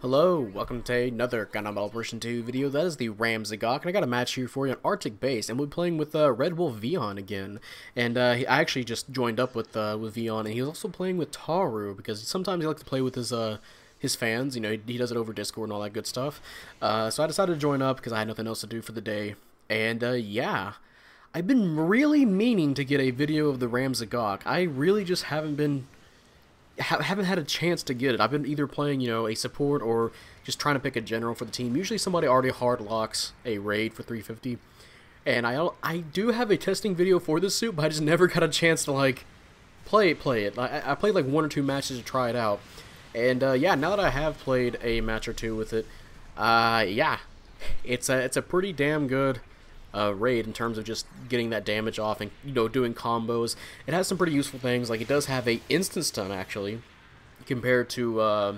Hello, welcome to another Gundam Version 2 video. That is the Ram Z'gok, and I got a match here for you on Arctic Base, and we'll be playing with uh, RedWolfVion again. And uh, he, I actually just joined up with uh, with Vion, and he's also playing with Taru, because sometimes he likes to play with his uh, his fans, you know, he, he does it over Discord and all that good stuff. Uh, so I decided to join up because I had nothing else to do for the day. And uh, yeah, I've been really meaning to get a video of the Ram Z'gok. I really just haven't been ha haven't had a chance to get it. I've been either playing, you know, a support or just trying to pick a general for the team. Usually somebody already hard locks a raid for 350. And I I do have a testing video for this suit, but I just never got a chance to like play it, play it. I, I played like one or two matches to try it out. And uh, yeah, now that I have played a match or two with it, uh, yeah, it's a it's a pretty damn good uh, raid in terms of just getting that damage off and you know doing combos. It has some pretty useful things. Like it does have a instant stun actually, compared to uh,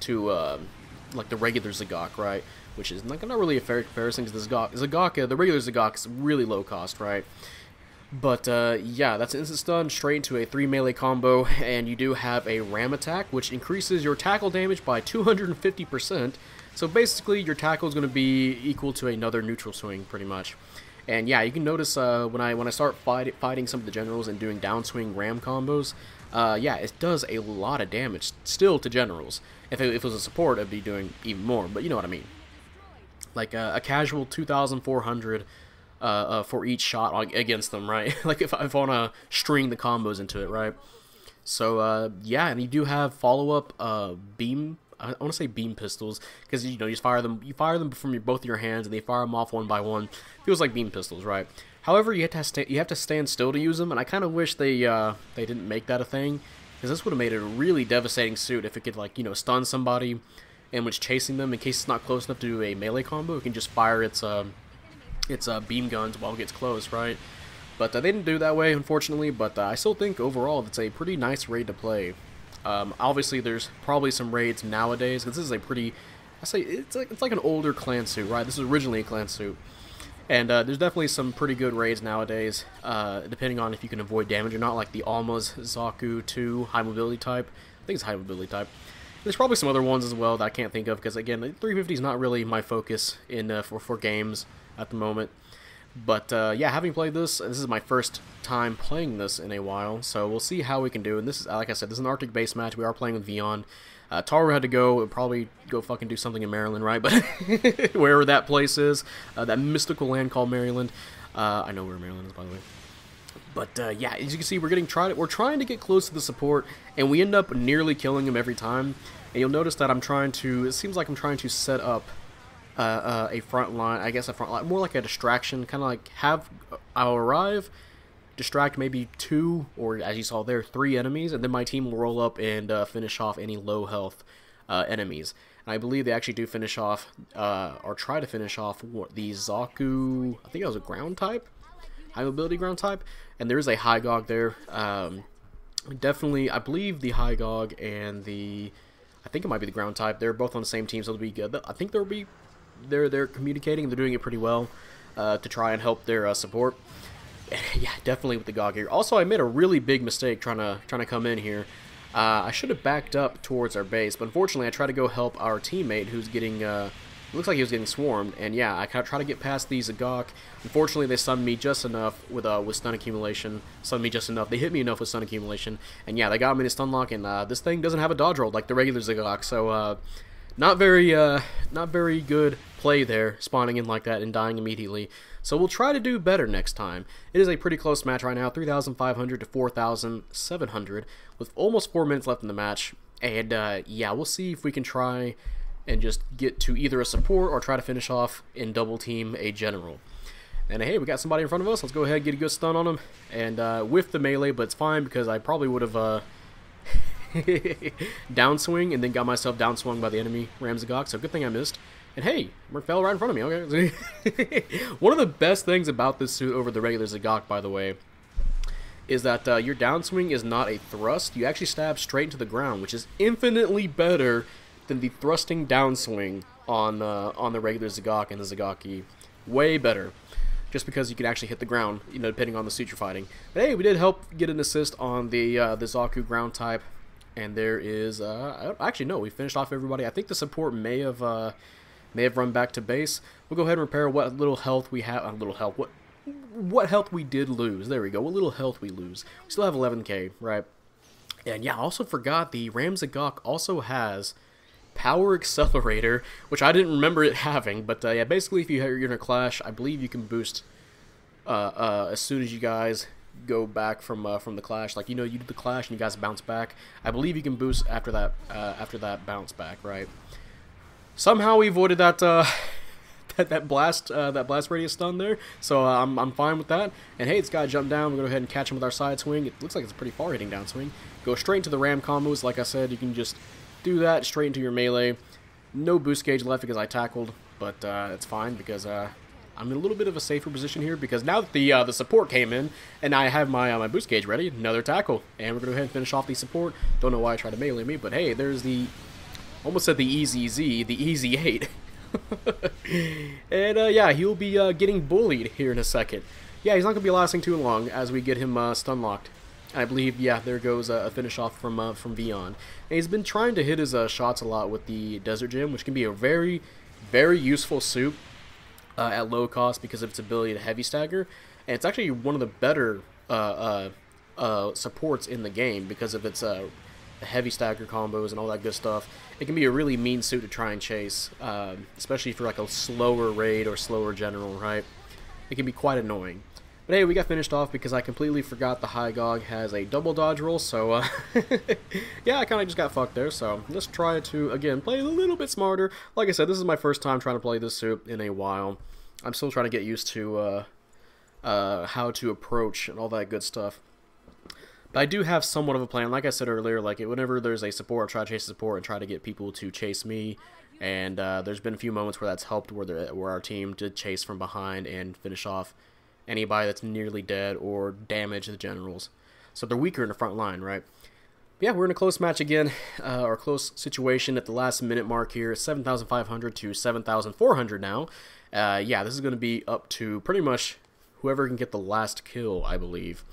to uh, like the regular Z'gok, right? Which is not, not really a fair comparison because the Z'gok, Z'gok, uh, the regular Z'gok is really low cost, right? But uh, yeah, that's instant stun straight into a 3 melee combo, and you do have a ram attack, which increases your tackle damage by 250%, so basically, your tackle is going to be equal to another neutral swing, pretty much. And yeah, you can notice uh, when I when I start fight, fighting some of the generals and doing downswing ram combos, uh, yeah, it does a lot of damage still to generals. If it, if it was a support, it'd be doing even more, but you know what I mean. Like uh, a casual 2,400 uh, uh, for each shot against them, right? like if, if I want to string the combos into it, right? So yeah, and you do have follow-up beam I want to say beam pistols because you know you fire them you fire them from your, both your hands and they fire them off one by one. Feels like beam pistols, right? However, you have to you have to stand still to use them, and I kind of wish they uh, they didn't make that a thing because this would have made it a really devastating suit if it could like you know stun somebody and was chasing them in case it's not close enough to do a melee combo. It can just fire its uh, its uh, beam guns while it gets close, right? But uh, they didn't do that way, unfortunately. But uh, I still think overall it's a pretty nice raid to play. Um, obviously, there's probably some raids nowadays, because this is a pretty, I say, it's like, it's like an older clan suit, right? This is originally a clan suit. And uh, there's definitely some pretty good raids nowadays, uh, depending on if you can avoid damage or not, like the Alma's Zaku 2 high mobility type. I think it's high mobility type. There's probably some other ones as well that I can't think of, because again, the 350 is not really my focus in uh, for, for games at the moment. But uh, yeah, having played this, this is my first time playing this in a while, so we'll see how we can do. And this is, like I said, this is an Arctic base match. We are playing with Vion. Uh, Taru had to go, probably go fucking do something in Maryland, right? But wherever that place is, uh, that mystical land called Maryland. Uh, I know where Maryland is, by the way. But uh, yeah, as you can see, we're getting tried. We're trying to get close to the support, and we end up nearly killing him every time. And you'll notice that I'm trying to. It seems like I'm trying to set up uh, uh, a front line, I guess a front line, more like a distraction, kind of like have, I'll arrive, distract maybe two, or as you saw there, three enemies, and then my team will roll up and uh, finish off any low health uh, enemies. And I believe they actually do finish off, uh, or try to finish off the Zaku, I think it was a ground type, high mobility ground type, and there is a Hy-Gogg there. Um, definitely, I believe the Hy-Gogg and the, I think it might be the ground type, they're both on the same team, so it'll be good. I think there'll be they're they're communicating. They're doing it pretty well uh, to try and help their uh, support. yeah, definitely with the GOG here. Also, I made a really big mistake trying to trying to come in here. Uh, I should have backed up towards our base, but unfortunately, I tried to go help our teammate who's getting. Uh, looks like he was getting swarmed, and yeah, I kind of try to get past these Agok. Unfortunately, they stunned me just enough with uh, with stun accumulation. Stunned me just enough. They hit me enough with stun accumulation, and yeah, they got me to stun lock. And uh, this thing doesn't have a dodge roll like the regular Z'gok, so uh, not very, uh, not very good play there, spawning in like that and dying immediately. So we'll try to do better next time. It is a pretty close match right now, 3,500 to 4,700, with almost four minutes left in the match. And uh, yeah, we'll see if we can try and just get to either a support or try to finish off in double team a general. And hey, we got somebody in front of us. Let's go ahead and get a good stun on him. And uh, with the melee, but it's fine because I probably would have uh, downswing and then got myself downswung by the enemy Ram Z'gok, so good thing I missed. And hey, fell right in front of me, okay. One of the best things about this suit over the regular Z'gok, by the way, is that uh, your downswing is not a thrust. You actually stab straight into the ground, which is infinitely better than the thrusting downswing on uh, on the regular Z'gok and the Zagaki. Way better. Just because you can actually hit the ground, you know, depending on the suit you're fighting. But hey, we did help get an assist on the uh, the Zaku ground type and there is uh, actually no, we finished off everybody. I think the support may have uh, may have run back to base. We'll go ahead and repair what little health we have. A uh, little health. What what health we did lose. There we go. What little health we lose. We still have 11k, right? And yeah, I also forgot the Ram Z'gok also has Power Accelerator, which I didn't remember it having. But uh, yeah, basically, if you you're in a clash, I believe you can boost uh, uh, as soon as you guys go back from uh, from the clash. Like you know, you do the clash and you guys bounce back. I believe you can boost after that uh, after that bounce back, right? Somehow we avoided that uh, that, that blast uh, that blast radius stun there, so uh, I'm I'm fine with that. And hey, this guy jumped down. We're gonna go ahead and catch him with our side swing. It looks like it's a pretty far hitting down swing. Go straight into the ram combos. Like I said, you can just do that straight into your melee. No boost gauge left because I tackled, but uh, it's fine because uh, I'm in a little bit of a safer position here because now that the uh, the support came in and I have my uh, my boost gauge ready, another tackle, and we're gonna go ahead and finish off the support. Don't know why I tried to melee me, but hey, there's the almost said the easy Z, the easy eight. and uh, yeah, he'll be uh, getting bullied here in a second. Yeah, he's not gonna be lasting too long as we get him uh, stun locked. I believe, yeah, there goes a finish off from uh, from Vion. And he's been trying to hit his shots a lot with the Desert Gem, which can be a very, very useful suit uh, at low cost because of its ability to heavy stagger. And it's actually one of the better uh, uh, uh, supports in the game because of its heavy stagger combos and all that good stuff. It can be a really mean suit to try and chase, um, especially for like a slower raid or slower general, right? It can be quite annoying. But hey, we got finished off because I completely forgot the Hy-Gogg has a double dodge roll, so uh, yeah, I kind of just got fucked there, so let's try to, again, play a little bit smarter. Like I said, this is my first time trying to play this suit in a while. I'm still trying to get used to uh, uh, how to approach and all that good stuff. But I do have somewhat of a plan. Like I said earlier, like whenever there's a support, I try to chase support and try to get people to chase me. And uh, there's been a few moments where that's helped, where, where our team did chase from behind and finish off anybody that's nearly dead or damage the generals. So they're weaker in the front line, right? But yeah, we're in a close match again, uh, or close situation at the last minute mark here. 7,500 to 7,400 now. Uh, yeah, this is going to be up to pretty much whoever can get the last kill, I believe.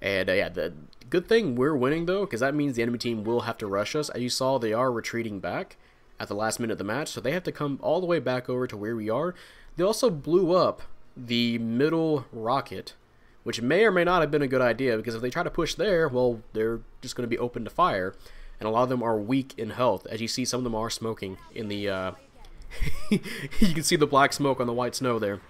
And uh, yeah, the good thing we're winning though, because that means the enemy team will have to rush us. As you saw, they are retreating back at the last minute of the match, so they have to come all the way back over to where we are. They also blew up the middle rocket, which may or may not have been a good idea because if they try to push there, well, they're just going to be open to fire. And a lot of them are weak in health. As you see, some of them are smoking in the... Uh, you can see the black smoke on the white snow there.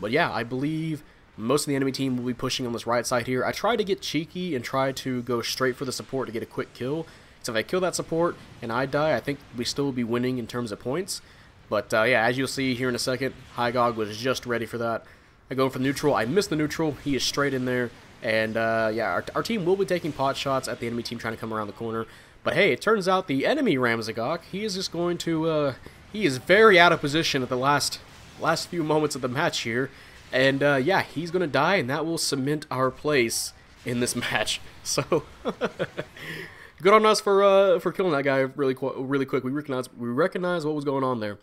But yeah, I believe most of the enemy team will be pushing on this right side here. I try to get cheeky and try to go straight for the support to get a quick kill. So if I kill that support and I die, I think we still will be winning in terms of points. But uh, yeah, as you'll see here in a second, Hy-Gogg was just ready for that. I go for the neutral. I miss the neutral. He is straight in there. And uh, yeah, our, our, team will be taking pot shots at the enemy team trying to come around the corner. But hey, it turns out the enemy Ram Z'gok, he is just going to, uh, he is very out of position at the last last few moments of the match here. And uh, yeah, he's going to die, and that will cement our place in this match. So good on us for uh, for killing that guy really really quick. We recognize we recognize what was going on there.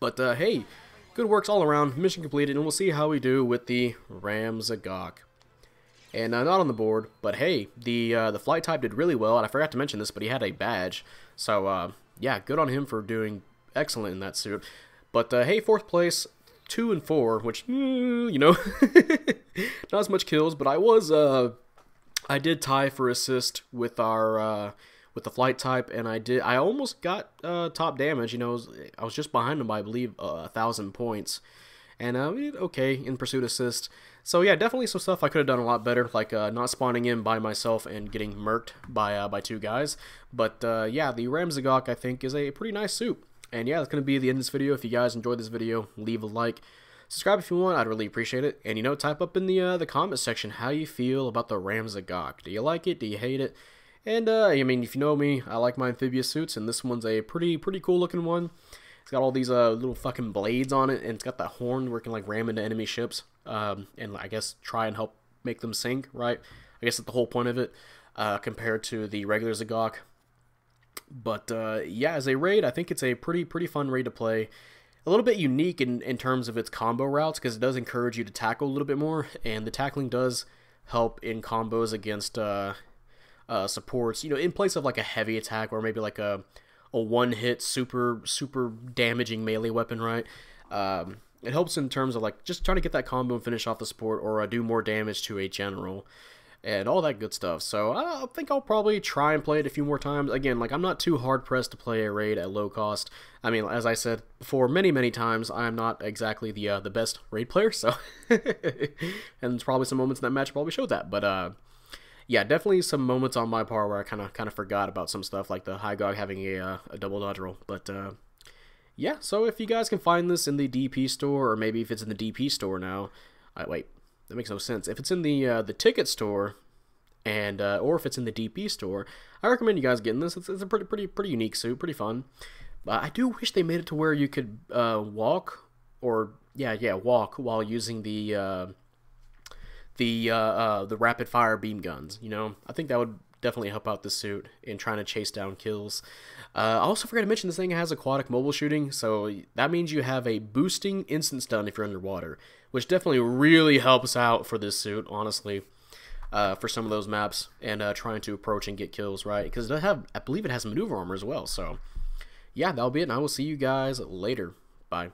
But uh, hey, good works all around. Mission completed, and we'll see how we do with the Ram Z'gok. And uh, not on the board, but hey, the uh, the flight type did really well, and I forgot to mention this, but he had a badge. So uh, yeah, good on him for doing excellent in that suit. But uh, hey, fourth place, two and four, which mm, you know, not as much kills, but I was uh, I did tie for assist with our with the flight type, and I did. I almost got uh, top damage. You know, I was just behind him by I believe uh, a thousand points, and uh, okay in pursuit assist. So yeah, definitely some stuff I could have done a lot better, like uh, not spawning in by myself and getting murked by uh, by two guys. But uh, yeah, the Ram Z'gok I think is a pretty nice suit. And yeah, that's gonna be the end of this video. If you guys enjoyed this video, leave a like. Subscribe if you want, I'd really appreciate it. And you know, type up in the uh, the comment section how you feel about the Ram Z'gok. Do you like it? Do you hate it? And, uh, I mean, if you know me, I like my amphibious suits, and this one's a pretty, pretty cool looking one. It's got all these uh, little fucking blades on it, and it's got that horn where it can, like, ram into enemy ships, um, and, I guess, try and help make them sink, right? I guess that's the whole point of it, uh, compared to the regular Z'gok. But, uh, yeah, as a raid, I think it's a pretty, pretty fun raid to play. A little bit unique in, in terms of its combo routes, because it does encourage you to tackle a little bit more, and the tackling does help in combos against, uh, supports, you know, in place of like a heavy attack or maybe like a a one hit super super damaging melee weapon, right? Um, it helps in terms of like just trying to get that combo and finish off the support or uh, do more damage to a general and all that good stuff. So I think I'll probably try and play it a few more times. Again, like I'm not too hard pressed to play a raid at low cost. I mean, as I said before many many times, I'm not exactly the uh, the best raid player. So, and probably some moments in that match probably showed that. But uh, yeah, definitely some moments on my part where I kind of kind of forgot about some stuff like the Hy-Gogg having a uh, a double dodge roll. But uh, yeah, so if you guys can find this in the DP store, or maybe if it's in the DP store now, I wait, that makes no sense. If it's in the uh, the ticket store, and uh, or if it's in the DP store, I recommend you guys getting this. It's, it's a pretty pretty pretty unique suit, pretty fun. But I do wish they made it to where you could uh, walk, or yeah yeah walk while using the uh, the uh, uh, the rapid fire beam guns. You know, I think that would definitely help out the suit in trying to chase down kills. Uh, I also forgot to mention this thing has aquatic mobile shooting, so that means you have a boosting instant stun if you're underwater, which definitely really helps out for this suit, honestly, uh, for some of those maps and uh, trying to approach and get kills, right? Because it have, I believe it has maneuver armor as well. So, yeah, that'll be it, and I will see you guys later. Bye.